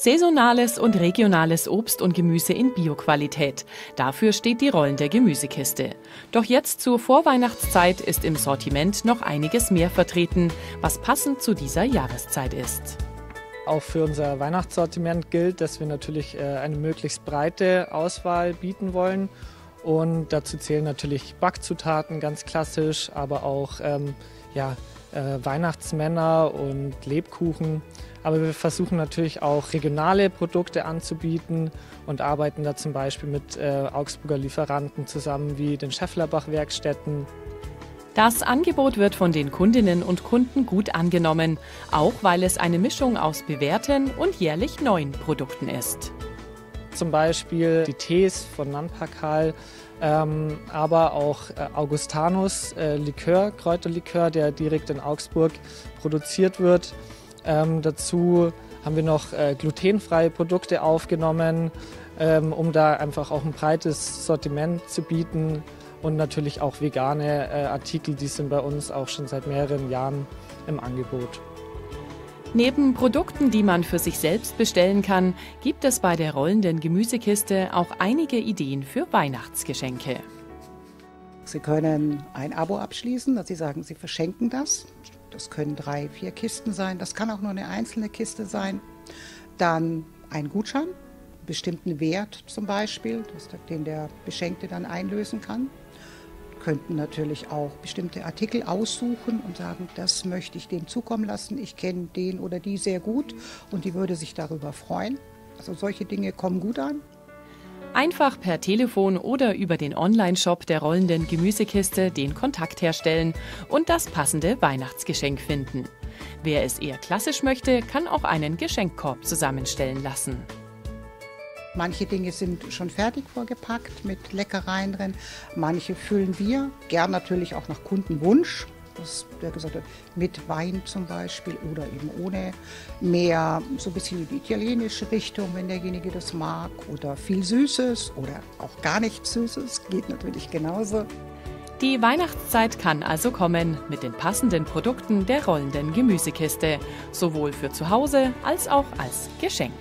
Saisonales und regionales Obst und Gemüse in Bioqualität. Dafür steht die rollende Gemüsekiste. Doch jetzt zur Vorweihnachtszeit ist im Sortiment noch einiges mehr vertreten, was passend zu dieser Jahreszeit ist. Auch für unser Weihnachtssortiment gilt, dass wir natürlich äh, eine möglichst breite Auswahl bieten wollen. Und dazu zählen natürlich Backzutaten, ganz klassisch, aber auch ähm, ja, äh, Weihnachtsmänner und Lebkuchen. Aber wir versuchen natürlich auch regionale Produkte anzubieten und arbeiten da zum Beispiel mit äh, Augsburger Lieferanten zusammen wie den Schefflerbach-Werkstätten. Das Angebot wird von den Kundinnen und Kunden gut angenommen, auch weil es eine Mischung aus bewährten und jährlich neuen Produkten ist. Zum Beispiel die Tees von Nanpakal, ähm, aber auch äh, Augustanus äh, Likör, Kräuterlikör, der direkt in Augsburg produziert wird. Ähm, dazu haben wir noch äh, glutenfreie Produkte aufgenommen, ähm, um da einfach auch ein breites Sortiment zu bieten und natürlich auch vegane äh, Artikel, die sind bei uns auch schon seit mehreren Jahren im Angebot. Neben Produkten, die man für sich selbst bestellen kann, gibt es bei der rollenden Gemüsekiste auch einige Ideen für Weihnachtsgeschenke. Sie können ein Abo abschließen, dass Sie sagen, Sie verschenken das. Das können drei, vier Kisten sein. Das kann auch nur eine einzelne Kiste sein. Dann ein Gutschein, bestimmten Wert zum Beispiel, den der Beschenkte dann einlösen kann könnten natürlich auch bestimmte Artikel aussuchen und sagen, das möchte ich dem zukommen lassen. Ich kenne den oder die sehr gut und die würde sich darüber freuen. Also solche Dinge kommen gut an. Einfach per Telefon oder über den Online-Shop der rollenden Gemüsekiste den Kontakt herstellen und das passende Weihnachtsgeschenk finden. Wer es eher klassisch möchte, kann auch einen Geschenkkorb zusammenstellen lassen. Manche Dinge sind schon fertig vorgepackt mit Leckereien drin. Manche füllen wir, gern natürlich auch nach Kundenwunsch. Das, der gesagt mit Wein zum Beispiel oder eben ohne. Mehr so ein bisschen in die italienische Richtung, wenn derjenige das mag. Oder viel Süßes oder auch gar nichts Süßes, geht natürlich genauso. Die Weihnachtszeit kann also kommen mit den passenden Produkten der rollenden Gemüsekiste, sowohl für zu Hause als auch als Geschenk.